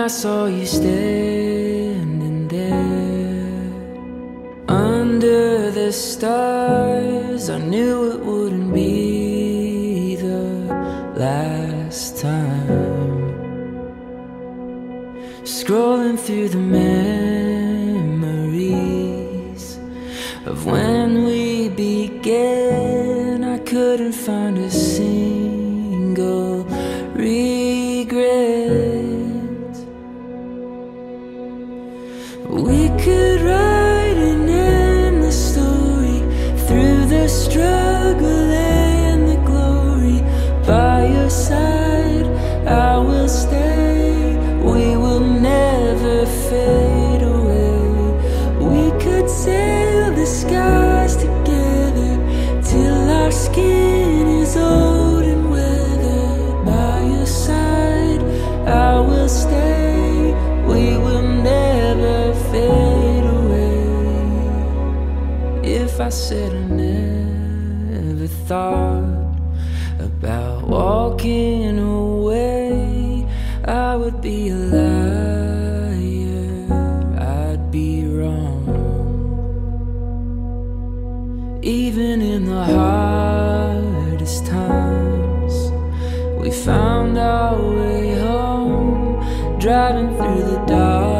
I saw you standing there under the stars, I knew it wouldn't be the last time. Scrolling through the memories of when we began, I couldn't find a I said I never thought about walking away, I would be a liar. I'd be wrong. Even in the hardest times, we found our way home, driving through the darkest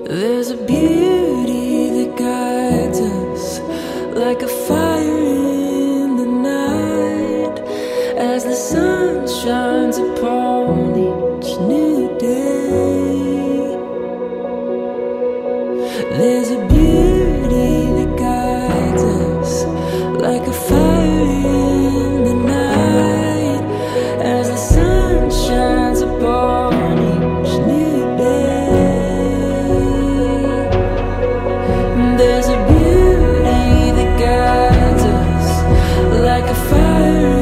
There's a beauty that guides us like a fire in the night as the sun shines upon each new day. A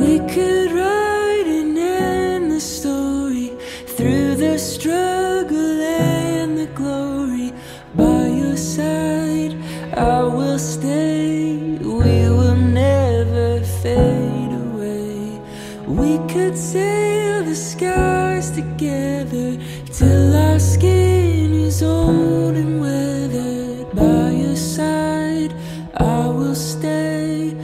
We could write an the story through the struggle and the glory. By your side, I will stay. We will never fade away. We could sail the skies together till our skin is old and weathered. By your side, I will stay.